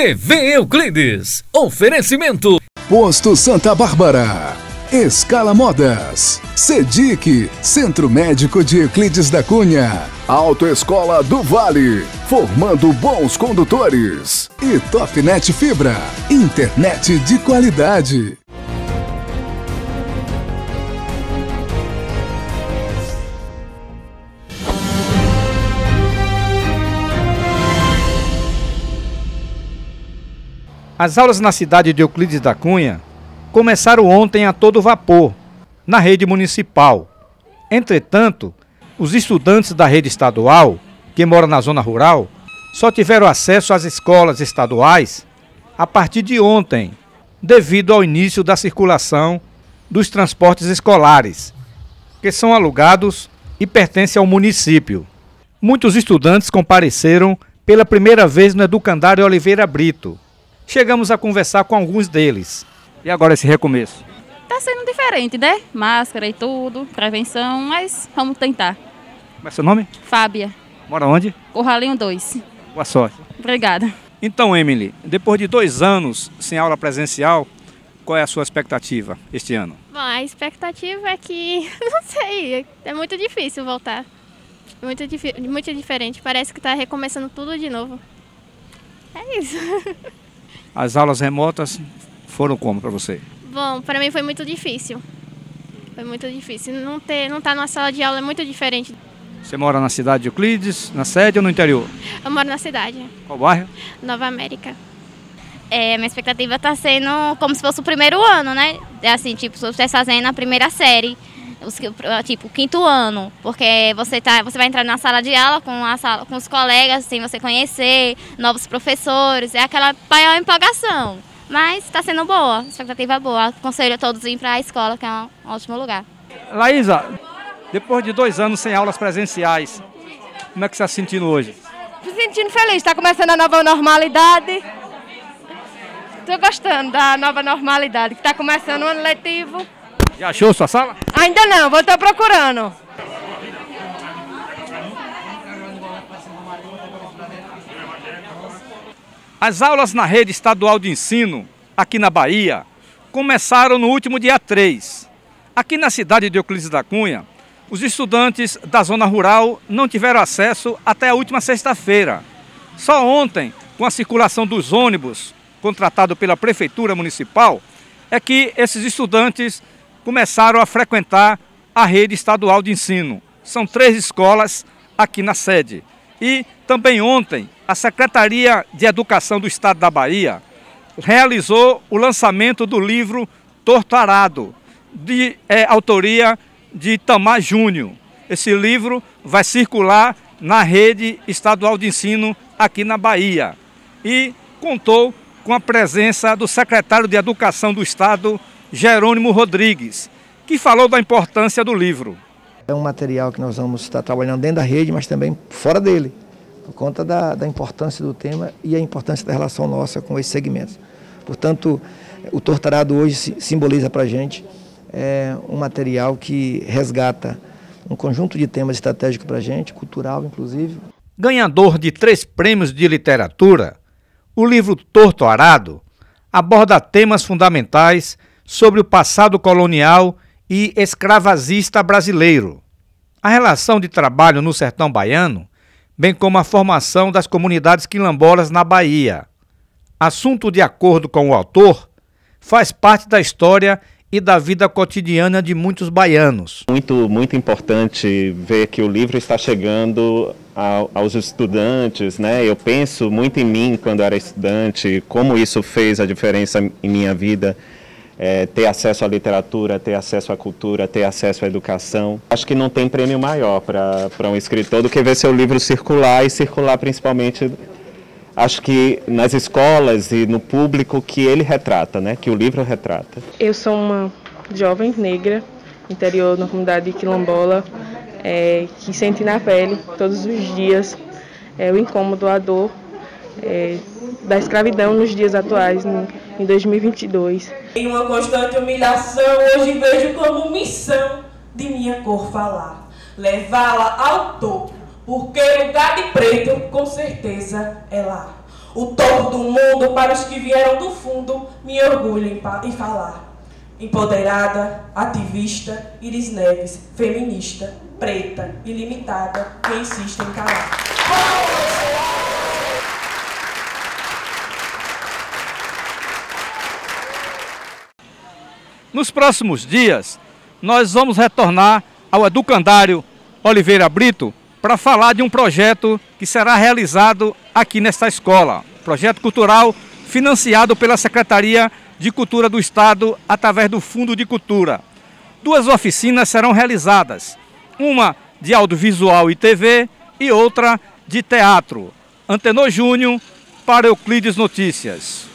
TV Euclides. Oferecimento. Posto Santa Bárbara. Escala Modas. Sedic. Centro Médico de Euclides da Cunha. Autoescola do Vale. Formando bons condutores. E Topnet Fibra. Internet de qualidade. As aulas na cidade de Euclides da Cunha começaram ontem a todo vapor, na rede municipal. Entretanto, os estudantes da rede estadual, que moram na zona rural, só tiveram acesso às escolas estaduais a partir de ontem, devido ao início da circulação dos transportes escolares, que são alugados e pertencem ao município. Muitos estudantes compareceram pela primeira vez no Educandário Oliveira Brito, chegamos a conversar com alguns deles. E agora esse recomeço? Tá sendo diferente, né? Máscara e tudo, prevenção, mas vamos tentar. Como é seu nome? Fábia. Mora onde? Corralinho 2. Boa sorte. Obrigada. Então, Emily, depois de dois anos sem aula presencial, qual é a sua expectativa este ano? Bom, a expectativa é que, não sei, é muito difícil voltar. Muito, muito diferente, parece que está recomeçando tudo de novo. É isso. As aulas remotas foram como para você? Bom, para mim foi muito difícil. Foi muito difícil. Não ter, não estar tá numa sala de aula é muito diferente. Você mora na cidade de Euclides, na sede ou no interior? Eu moro na cidade. Qual bairro? Nova América. É, minha expectativa está sendo como se fosse o primeiro ano, né? É assim, tipo, você fazendo a primeira série os, tipo, quinto ano, porque você, tá, você vai entrar na sala de aula com, a sala, com os colegas, sem você conhecer, novos professores, é aquela maior empolgação. Mas está sendo boa, expectativa boa. Aconselho a todos ir para a escola, que é um ótimo lugar. Laísa, depois de dois anos sem aulas presenciais, como é que você está se sentindo hoje? Me sentindo feliz, está começando a nova normalidade. Estou gostando da nova normalidade, que está começando o ano letivo. Já achou sua sala? Ainda não, vou estar procurando. As aulas na rede estadual de ensino, aqui na Bahia, começaram no último dia 3. Aqui na cidade de Euclides da Cunha, os estudantes da zona rural não tiveram acesso até a última sexta-feira. Só ontem, com a circulação dos ônibus contratado pela Prefeitura Municipal, é que esses estudantes começaram a frequentar a rede estadual de ensino. São três escolas aqui na sede. E também ontem, a Secretaria de Educação do Estado da Bahia realizou o lançamento do livro Tortarado, de é, autoria de Tamar Júnior. Esse livro vai circular na rede estadual de ensino aqui na Bahia. E contou com a presença do secretário de Educação do Estado, Jerônimo Rodrigues, que falou da importância do livro. É um material que nós vamos estar trabalhando dentro da rede, mas também fora dele, por conta da, da importância do tema e a importância da relação nossa com esses segmentos. Portanto, o Tortarado hoje simboliza para a gente é, um material que resgata um conjunto de temas estratégicos para a gente, cultural inclusive. Ganhador de três prêmios de literatura, o livro Torto Arado aborda temas fundamentais sobre o passado colonial e escravagista brasileiro, a relação de trabalho no sertão baiano, bem como a formação das comunidades quilombolas na Bahia. Assunto de acordo com o autor, faz parte da história e da vida cotidiana de muitos baianos. Muito, muito importante ver que o livro está chegando aos estudantes, né? Eu penso muito em mim quando era estudante, como isso fez a diferença em minha vida é, ter acesso à literatura, ter acesso à cultura, ter acesso à educação. Acho que não tem prêmio maior para um escritor do que ver seu livro circular e circular principalmente, acho que nas escolas e no público que ele retrata, né, que o livro retrata. Eu sou uma jovem negra, interior na comunidade quilombola, é, que sente na pele todos os dias é, o incômodo, a dor é, da escravidão nos dias atuais, em 2022. Em uma constante humilhação, hoje vejo como missão de minha cor falar, levá-la ao topo, porque lugar de preto com certeza é lá. O topo do mundo para os que vieram do fundo, me orgulho em, em falar. Empoderada, ativista, Iris Neves, feminista, preta, ilimitada, que insiste em calar. Nos próximos dias, nós vamos retornar ao educandário Oliveira Brito para falar de um projeto que será realizado aqui nesta escola. Projeto cultural financiado pela Secretaria de Cultura do Estado através do Fundo de Cultura. Duas oficinas serão realizadas, uma de audiovisual e TV e outra de teatro. Antenor Júnior para Euclides Notícias.